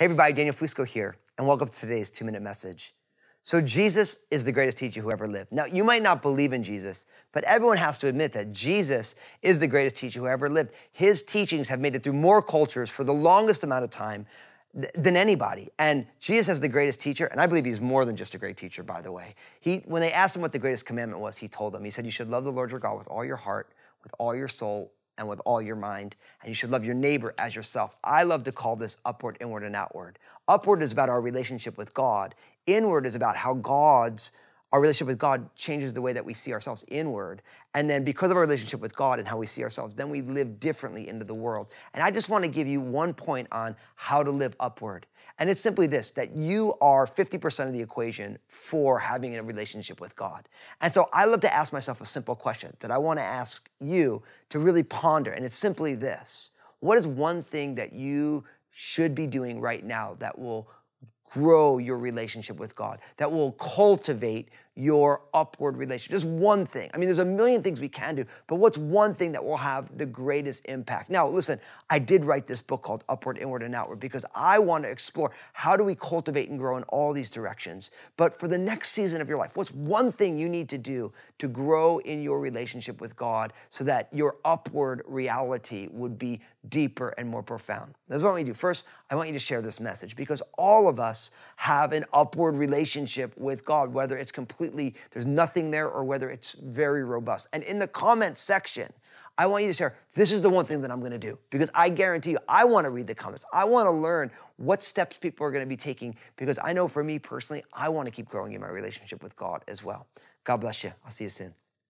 Hey, everybody, Daniel Fusco here, and welcome to today's two minute message. So, Jesus is the greatest teacher who ever lived. Now, you might not believe in Jesus, but everyone has to admit that Jesus is the greatest teacher who ever lived. His teachings have made it through more cultures for the longest amount of time th- than anybody. And Jesus is the greatest teacher, and I believe he's more than just a great teacher, by the way. He, when they asked him what the greatest commandment was, he told them, he said, You should love the Lord your God with all your heart, with all your soul, and with all your mind, and you should love your neighbor as yourself. I love to call this upward, inward, and outward. Upward is about our relationship with God, inward is about how God's our relationship with God changes the way that we see ourselves inward. And then because of our relationship with God and how we see ourselves, then we live differently into the world. And I just want to give you one point on how to live upward. And it's simply this that you are 50% of the equation for having a relationship with God. And so I love to ask myself a simple question that I want to ask you to really ponder. And it's simply this What is one thing that you should be doing right now that will grow your relationship with God, that will cultivate your upward relationship. Just one thing. I mean, there's a million things we can do, but what's one thing that will have the greatest impact? Now, listen, I did write this book called Upward, Inward, and Outward because I want to explore how do we cultivate and grow in all these directions. But for the next season of your life, what's one thing you need to do to grow in your relationship with God so that your upward reality would be deeper and more profound? That's what I want you to do. First, I want you to share this message because all of us have an upward relationship with God, whether it's completely completely, there's nothing there, or whether it's very robust. And in the comment section, I want you to share, this is the one thing that I'm gonna do because I guarantee you, I wanna read the comments. I wanna learn what steps people are gonna be taking because I know for me personally, I wanna keep growing in my relationship with God as well. God bless you. I'll see you soon.